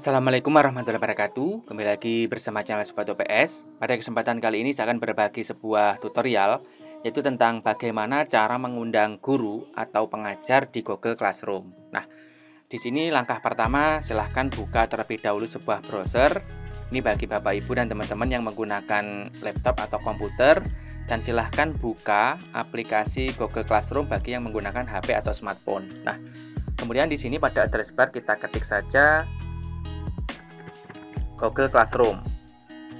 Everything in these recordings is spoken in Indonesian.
Assalamualaikum warahmatullahi wabarakatuh. Kembali lagi bersama channel Sobat OPS Pada kesempatan kali ini saya akan berbagi sebuah tutorial Yaitu tentang bagaimana cara mengundang guru atau pengajar di Google Classroom. Nah, di sini langkah pertama silahkan buka terlebih dahulu sebuah browser. Ini bagi Bapak Ibu dan teman-teman yang menggunakan laptop atau komputer. Dan silahkan buka aplikasi Google Classroom bagi yang menggunakan HP atau smartphone. Nah, Kemudian di sini pada address bar kita ketik saja Google Classroom.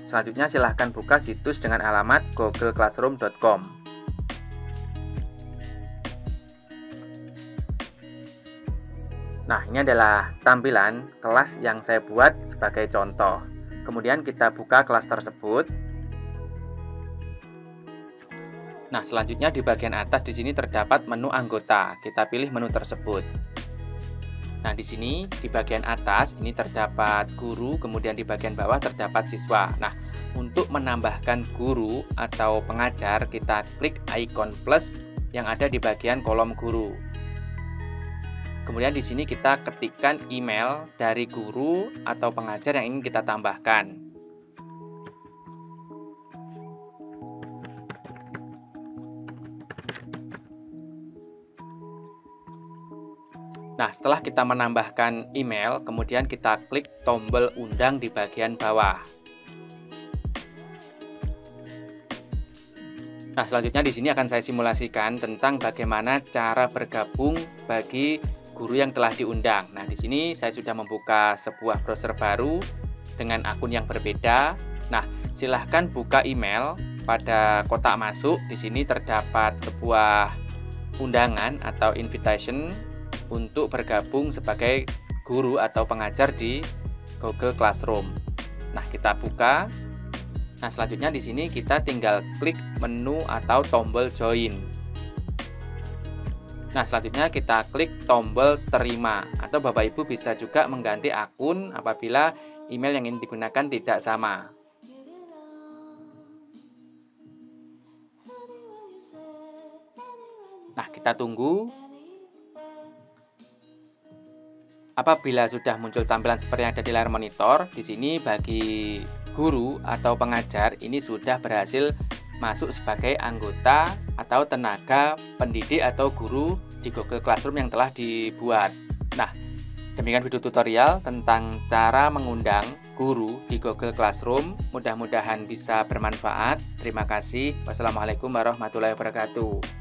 Selanjutnya silahkan buka situs dengan alamat googleclassroom.com. Nah, ini adalah tampilan kelas yang saya buat sebagai contoh. Kemudian kita buka kelas tersebut. Nah, selanjutnya di bagian atas di sini terdapat menu anggota. Kita pilih menu tersebut. Nah, di sini di bagian atas ini terdapat guru, kemudian di bagian bawah terdapat siswa. Nah, untuk menambahkan guru atau pengajar, kita klik icon plus yang ada di bagian kolom guru. Kemudian di sini kita ketikkan email dari guru atau pengajar yang ingin kita tambahkan. Nah, setelah kita menambahkan email, kemudian kita klik tombol undang di bagian bawah. Nah, selanjutnya di sini akan saya simulasikan tentang bagaimana cara bergabung bagi guru yang telah diundang. Nah, di sini saya sudah membuka sebuah browser baru dengan akun yang berbeda. Nah, silahkan buka email pada kotak masuk. Di sini terdapat sebuah undangan atau invitation untuk bergabung sebagai guru atau pengajar di Google Classroom. Nah, kita buka. Nah, selanjutnya di sini kita tinggal klik menu atau tombol join. Nah, selanjutnya kita klik tombol terima atau Bapak Ibu bisa juga mengganti akun apabila email yang ingin digunakan tidak sama. Nah, kita tunggu Apabila sudah muncul tampilan seperti yang ada di layar monitor, di sini bagi guru atau pengajar ini sudah berhasil masuk sebagai anggota atau tenaga pendidik atau guru di Google Classroom yang telah dibuat. Nah, demikian video tutorial tentang cara mengundang guru di Google Classroom. Mudah-mudahan bisa bermanfaat. Terima kasih. Wassalamualaikum warahmatullahi wabarakatuh.